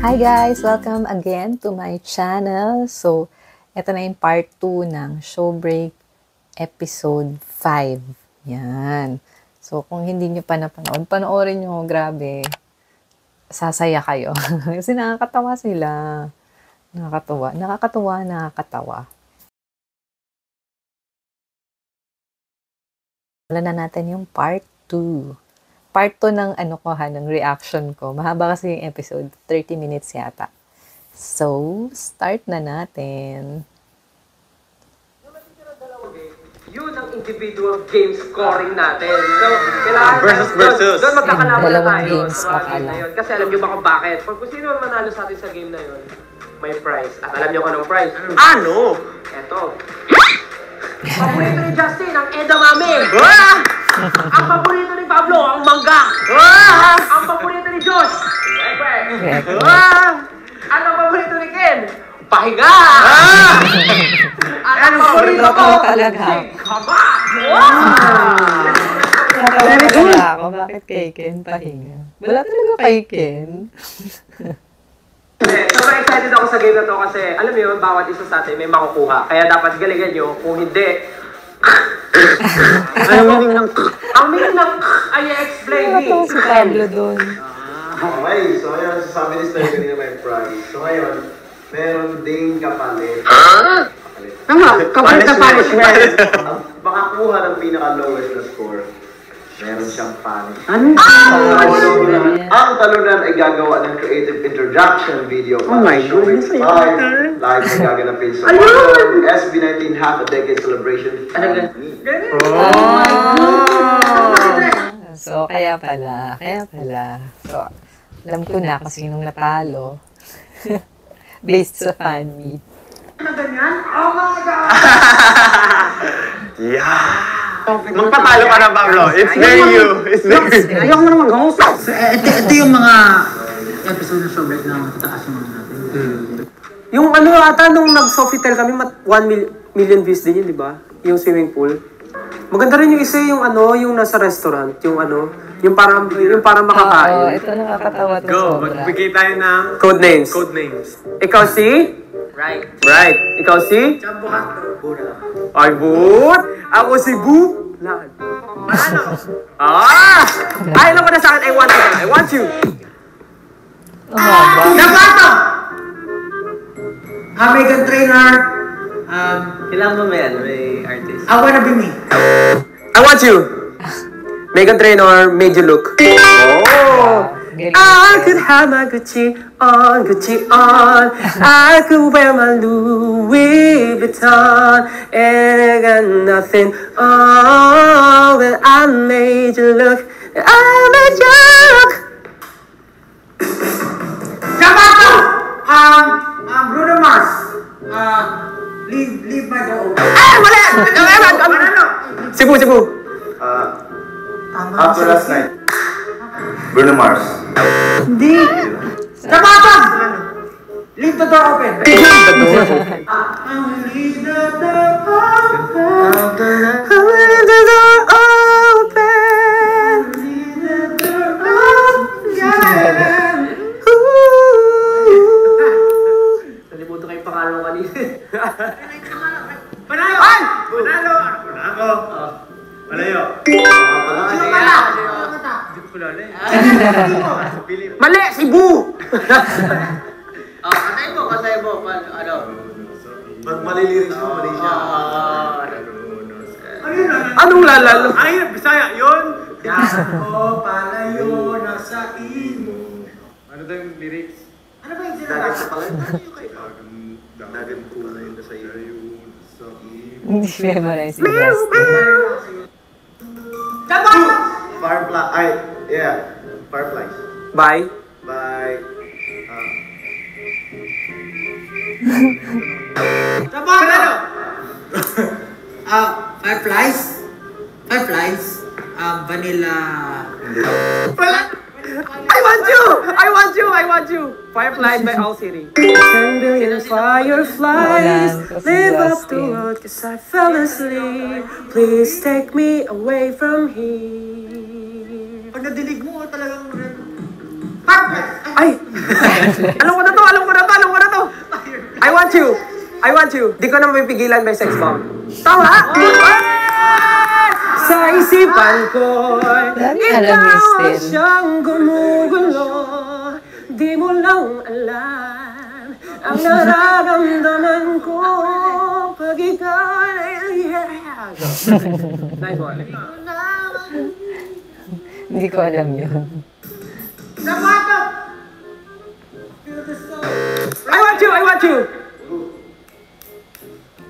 Hi guys! Welcome again to my channel. So, ito na yung part 2 ng show break episode 5. Yan. So, kung hindi nyo pa napanood, panoorin nyo. Grabe. Sasaya kayo. Kasi nakakatawa sila. Nakakatawa. Nakakatawa, nakakatawa. Wala na natin yung part 2 part 2 ng ano ko ha, ng reaction ko. Mahaba kasi yung episode, 30 minutes yata. So, start na natin. Yun ang individual game scoring natin. So, kailangan Versus, versus. Doon magkakalaban na Dalawang tayo games sa mga game na yun. Kasi alam nyo ba kung bakit? Pag kung sino ang manalo sa atin sa game na yun, may prize. At alam nyo kung anong prize? Ano? Eto. Paborito ni Justin, ang edamame. Ah! Ang paborito ni Pablo, ang mangga. Ah! Ang paborito ni Josh. Correct. Ah! Ano ang paborito ni Ken? Pahinga. Ah! At ang paborito ko, talaga. si Kaba. Wow! Natawa talaga ako. Bakit kay Ken pahinga? Wala talaga kay Ken. Sobrang excited ako sa game na to kasi alam mo yun, bawat isa sa atin may makukuha. Kaya dapat galingan nyo. Kung hindi, Ano meaning ng... ang meaning ng ay explain me. Natawa si Pablo doon. Okay, so ngayon, sasabi ni Star kanina may prize. So ngayon, meron ding kapalit. Kapalit. Tama, kapalit na punishment. Ang makakuha ng pinaka-lowest na score, meron siyang punishment. Ano? Oh, Ang talunan ay gagawa ng creative introduction video Oh my para show goodness, its ay, live. Live na gaganapin sa Ayun! Moto SB19 Half a Decade Celebration Fan Meet. So, kaya pala. Kaya pala. So, alam ko na kung sinong natalo. Based sa fan meet. Yeah! Magpatalo ka na, Pablo. It's very you. It's very you. Ayoko na mag-host. So, eh, ito, ito yung mga episode ng Showbreak na matataas yung mga natin. Yung ano ata nung nag-Sofitel kami, 1 million views din yun, di ba? Yung swimming pool. Maganda rin yung isa yung ano, yung nasa restaurant, yung ano, yung parang yung parang Oo, makakain. ito nakakatawa to Go, sobra. magbigay tayo ng Code names. code names. Ikaw si? Right. Right. Ikaw si? Jumbo. Ay, Boot! Ako si Bu! Lan. Ah! Ay, alam mo na sa akin, I want you. I want you. Ang haba. Nabato! American trainer. Um, Kailangan mo may, ano, may artist. I wanna be me. I want you. Megan Trainor made you look. Oh! Galing. I could have my Gucci on, Gucci on. I could wear my Louis Vuitton. And I got nothing on. When I made you look. I made you look. Nabato! Um, um, Bruno Mars. Uh, leave, leave my door open. Ay, mali! Ano? Cebu, Cebu. Uh, after last night, Bruno Mars. Pangalan ko kanina. Panalo! Ay! Panalo! Ako! Malayo. Sino mata? Sino mata? Hindi ko kilala eh. Mali, Cebu. Ah, katay mo, katay mo. Ano? Pag maliliris mo, mali siya. Ano yun? Ano? Anong lalalo? Ay, Bisaya, yun! Ako palayo na sa imo. Ano daw yung lyrics? Ano ba yung Dagat sinabi? sa pala. Dagat po na yun sa iyo. Hindi memorize si Justin. Firefly. Ay, yeah. Fireflies. Bye. By... Uh, Tama! Ah, Fireflies? Fireflies? Um, vanilla... Want you! I want you! I want you! Fireflies by All City. Ten billion fireflies live up the Justin. world cause I fell asleep. Please take me away from here. Pag nadilig mo, talagang... Fireflies! Ay! alam ko na to, alam ko na to, alam ko na to! I want you! I want you! Di ko na mapipigilan by sex bomb. Tama? Ah! Sa isipan ko, ikaw siyang gumugulo. Di mo lang alam ang nararamdaman ko pag ikaw ay... nice one. Hindi ko alam yun. I want you! I want you!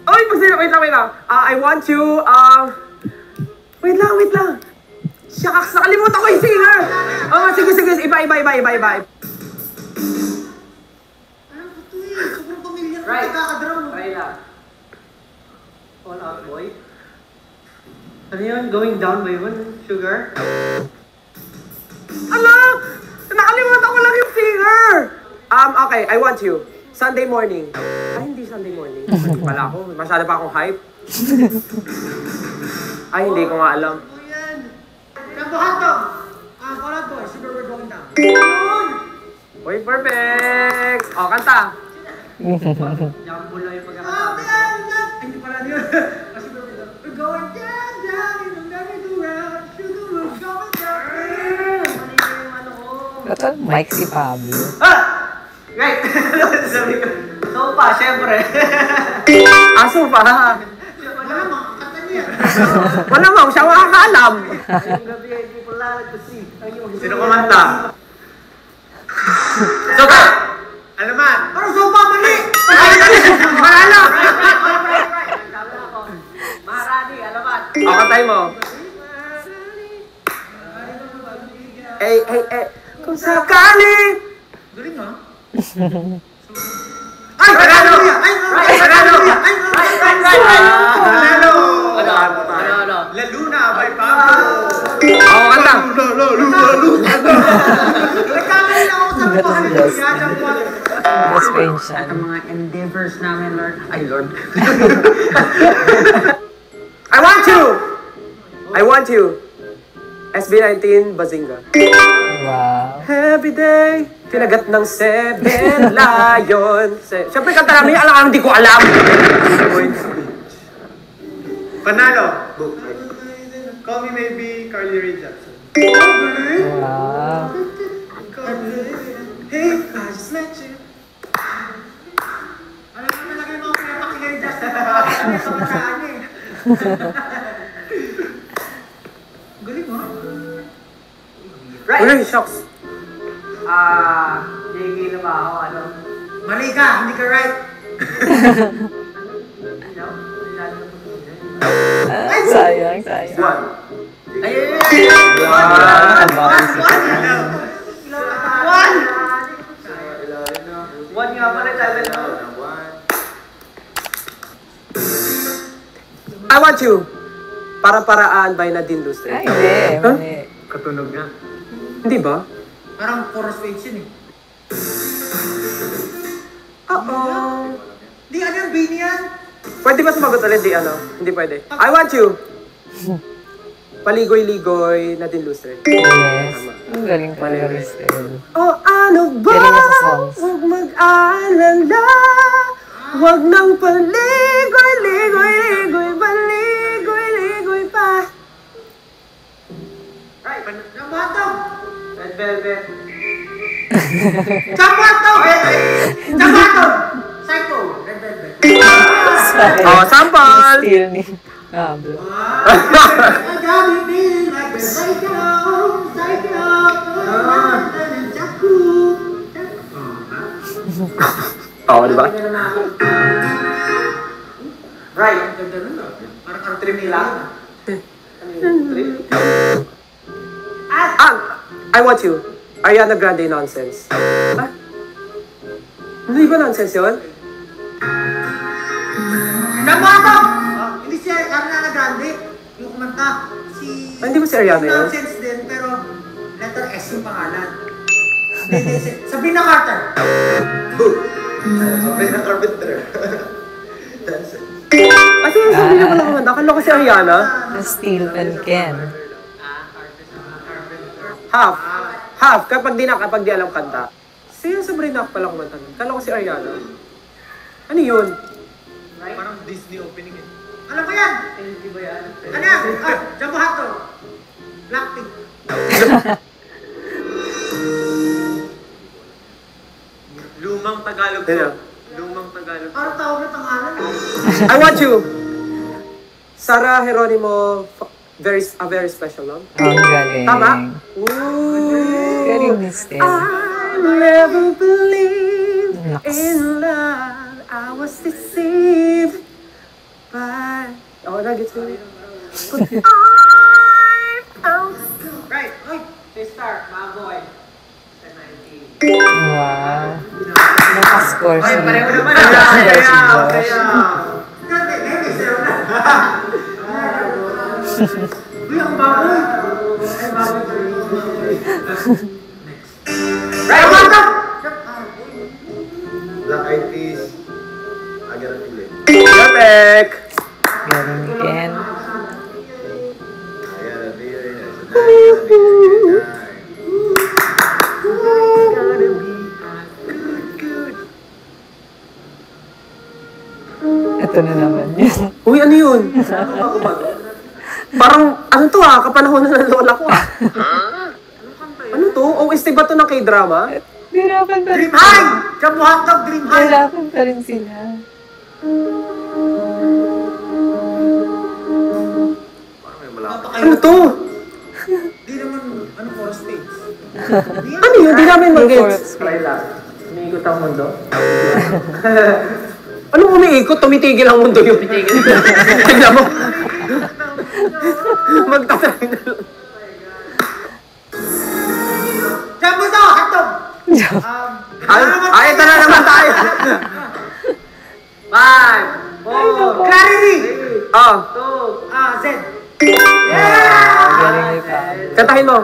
Oy, pag wait lang, wait lang. Ah, I want you, ah... wait lang, wait lang. Shucks, nakalimutan ko yung singer! Oh, sige, sige, iba, iba, iba, iba, iba. Right. Right lang. All out, boy. Ano yun? Going down ba yun? Sugar? Ala! Nakalimutan ko lang yung singer! Um, okay, I want you. Sunday morning. Ay, hindi Sunday morning. Pala ako. Masyado pa akong hype. Ay, hindi ko nga alam. Uy, perfect! O, kanta! Jambulo yung pagkakatabi. Hindi pala yun. We're going down, down in the merry-go-round. Sugar, we're going down. Ko. Ito, Mike si Pablo. Ah! Right! Sabi ko. So pa, syempre. Aso pa. Wala mo, siya makakaalam. Sino kumanta? So ka! Ano man? Ano so pa, mali! Manalo! Maharani, alamat. O, kantay mo. Eh, eh, eh. Kung sakali! Galing ha? Ay, panalo! Ay, panalo! Ay, right, right, right, right! Panalo! Ano? La Luna by Pablo! Oo, kanta. Lo, lo, lo, lo. Nagkamali na ako sa. Best friend siya. mga endeavors namin, Lord. Ay, Lord. I want you! I want you. SB19 Bazinga. Wow. Every day, tinagat ng seven lion. Se- Siyempre, kanta namin, alam hindi ko alam. Panalo! Call me maybe Carly Rae Jepsen. Wow. Hey, I just met you. Alam mo talaga yung mga Justin Bieber sa niya eh. Galing mo. Right. Uy, shocks. Ah, JK na ba ako? Ano? Mali ka, hindi ka right. sayang, sayang. One! Nga pala? I want you. Para-paraan by Nadine Lustre. Ay, hindi. Mali. Katunog nga. Hindi ba? Parang chorus yun eh. Oo. Di, ano yung Bini yan? Pwede ba sumagot ulit? Di ano? Hindi pwede. I want you. Paligoy-ligoy Nadine Lustre. Yes. Ang galing pala ni Estel. O ano ba? Galing niya sa songs. Huwag mag-alala. Huwag nang paligoy-ligoy-ligoy. Paligoy-ligoy pa. Right. Chambatong! Red Velvet. Chambatong! Chambatong! Psycho! Red Velvet. Oh, sample! Still ni Pablo. I got me feeling like a psycho! Psycho! Chaku! Oo, di ba? Right. Ang ganda nun ah. Parang ang trim nila. Ah, I want you. Ariana Grande nonsense. Ah? Hindi ba nonsense yun? Chambatong! Hindi. Yung kumanta. Si... Ah, hindi ba si Ariana yun? Nonsense din, pero letter S yung pangalan. Hindi, Sabrina Carter. Sabi na carpenter. That's it. Ah, sige, sabi na pala kumanda. Akala ko si Ariana. Steel and Ken. Half. Half. Kapag di na, kapag di alam kanta. Si Sabrina pala kumanta. Kala ko si Ariana. Ano yun? Parang Disney opening eh. Alam ko yan! Hindi ba yan? Ano yan? Ah, Jumbo Hato! Blackpink. Lumang Tagalog song. Lumang Tagalog Parang tawag na tangalan. I want you! Sarah Geronimo, very, a very special love. Ang galing. Tama? Ooh, Galing ni Steph. I never believed Naks. in love. I was deceived. Oh. But I found... Right! They start, my boy. Wow. Nakascore Ay, si pareho naman. Zero na. Uy, ang baboy! Ay, baboy. Ito na naman yun. Uy, ano yun? Parang, ano to ah, kapanahon na ng lola ko ah. ano to? OST ba to ng k-drama? Hirapan pa rin. Dream High! Jumbo Hotdog, Dream High! Hirapan pa rin sila. Parang may malapit. Ano to? Di naman, ano, for states. Ano yun? Di namin mag-gets. Umiikot ang mundo. Anong umiikot? Tumitigil ang mundo yun. Tumitigil. Tignan mo. Magtatry na lang. Jumbo to, Hotdog! Um, Ay, ay, ito na naman tayo. Five, four, Clarity! oh, Two, ah, Z. Pao. kantahin mo.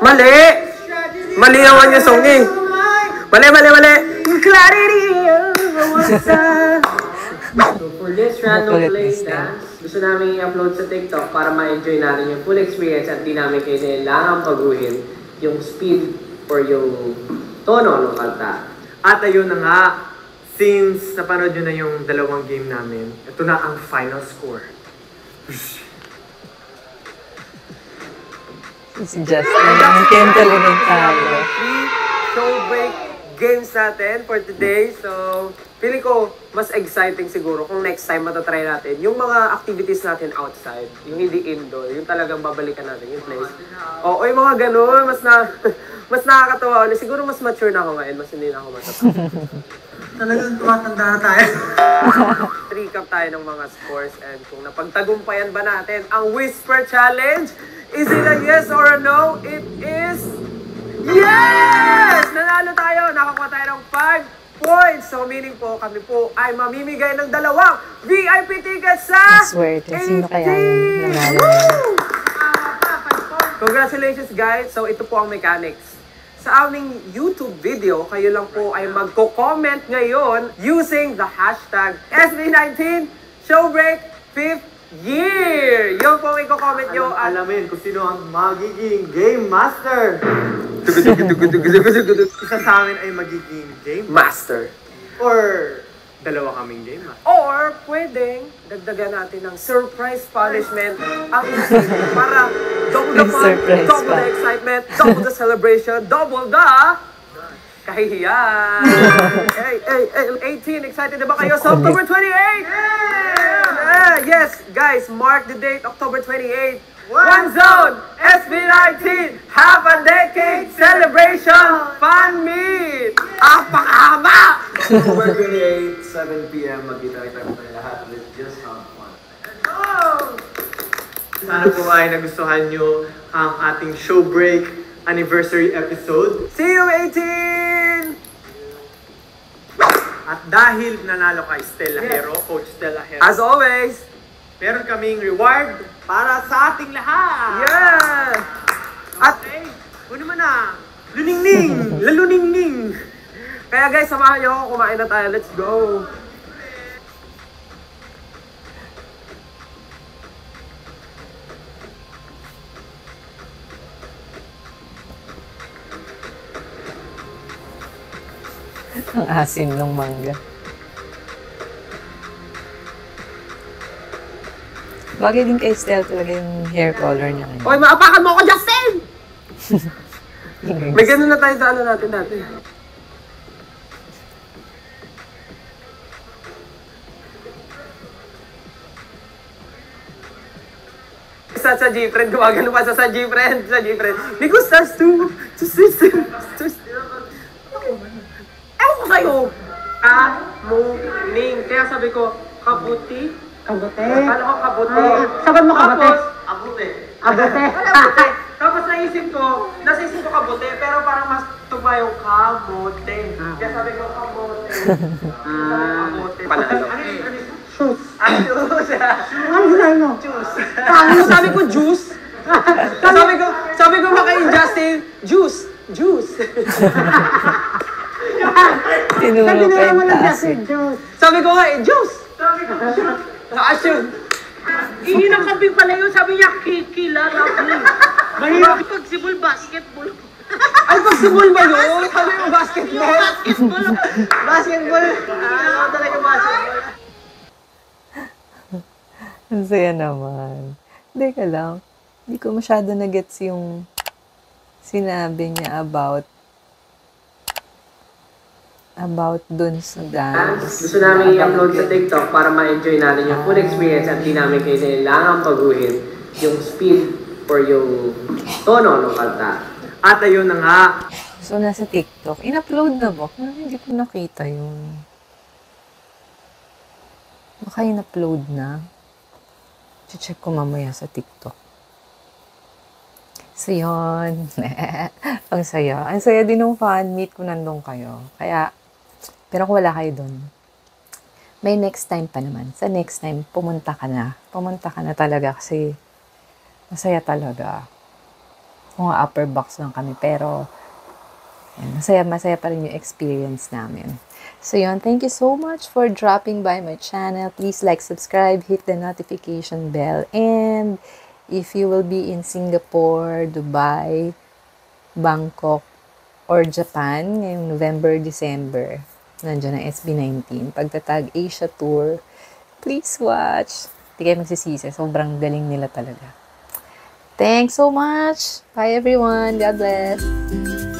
Mali! Mali naman yung song eh. Mali, mali, mali. Clarity So for this random play dance, gusto namin i-upload sa TikTok para ma-enjoy natin yung full experience at di namin kailangan paguhin yung speed or yung tono ng kanta. At ayun na nga, since napanood nyo na yung dalawang game namin, ito na ang final score. Si Justin. Ang talaga tayo. Three show break games natin for today. So, feeling ko mas exciting siguro kung next time matatry natin yung mga activities natin outside, yung hindi indoor, yung talagang babalikan natin yung place. Oo, yung mga ganun, mas na mas nakakatawa ulit. Siguro mas mature na ako ngayon, mas hindi na ako matatawa. Talagang tumatanda na tayo. recap tayo ng mga scores and kung napagtagumpayan ba natin ang Whisper Challenge. Is it a yes or a no? It is yes! Nanalo tayo! Nakakuha tayo ng 5 points. So meaning po, kami po ay mamimigay ng dalawang VIP tickets sa Swerte. Sino kaya yung 18. nanalo? Congratulations guys! So ito po ang mechanics. Sa aming YouTube video, kayo lang po ay magko-comment ngayon using the hashtag SB19 Showbreak 5th Year! Yung po ang i-comment nyo at Alamin kung sino ang magiging Game Master. Isa sa amin ay magiging Game Master. Or dalawa kaming Game Master. Or pwedeng dagdagan natin ng surprise punishment ang isip para double the fun, surprise double pa. the excitement, double the celebration, double the kahihiyan. hey, hey, hey, 18, excited na ba kayo sa October 28? Yeah! Yes, guys, mark the date, October 28. One Zone, SB19, Half a Decade Celebration Fun Meet! Apakahaba! October 28, 7 p.m. Magkita-kita tayo lahat. Let's just have fun. Sana po ay nagustuhan nyo ang ating show break anniversary episode. See you 18! At dahil nanalo kay Stella Hero, Coach Stella Hero, As always, meron kaming reward para sa ating lahat. yeah! At, Okay, una mo na. Luningning! Laluningning! kaya guys, samahan niyo ako, kumain na tayo. Let's go! Ang asin ng mangga. Bagay din kay Estelle talaga yung hair color niya ngayon. Hoy, maapakan mo ako, Justin! May ganun na tayo sa ano natin dati. Sa sa G-Friend, gumagano pa sa sa G-Friend, sa G-Friend. Me gustas tu, tu sister, tu Ewan ko sa'yo! Ka-mu-ning. Kaya sabi ko, kabuti. Kabote. Kala ko kabuti. Ah, sabat mo kabote? Tapos, Abute. Kabote. Kabote. Tapos naisip ko, nasa isip ko kabote, pero parang mas tugma yung kamote. Kaya sabi ko kamote. Ah. Kamote. Pala, ano? Ano? Ano? Shoes. Ah, juice. Ano mo? Juice. Ano sabi ko juice? sabi ko, sabi ko maka Justin, juice. Juice. Tinuro Sabi pa na naman yung ng taas. Justin Juice. Sabi ko nga eh, juice. Sabi ko. Ah, shoot. Ihinang kambing pala yun, sabi niya, kikilala ko. Mahirap pagsibol basketball. Ay, pagsibol ba yun? Sabi mo basketball? Basketball. Basketball. Ah, talaga basketball. Ang saya naman. Hindi ka lang. Hindi ko masyado na-gets yung sinabi niya about about dun sa dance. Gusto namin i-upload sa TikTok para ma-enjoy natin yung full experience at di namin kayo kailangan paguhin yung speed or yung tono ng kanta. At ayun na nga. So, nasa TikTok. In-upload na ba? Parang hindi ko nakita yun. Baka in-upload na. Check ko mamaya sa TikTok. So, yun. Ang saya. Ang saya din ng fan meet kung nandun kayo. Kaya, pero wala kayo dun, may next time pa naman. Sa next time, pumunta ka na. Pumunta ka na talaga kasi masaya talaga. Kung upper box lang kami. Pero, yan, masaya, masaya pa rin yung experience namin. So yun, thank you so much for dropping by my channel. Please like, subscribe, hit the notification bell. And if you will be in Singapore, Dubai, Bangkok, or Japan ngayong November, December, nandiyan ang SB19, pagtatag Asia Tour, please watch. Hindi kayo magsisisi. Sobrang galing nila talaga. Thanks so much. Bye everyone. God bless.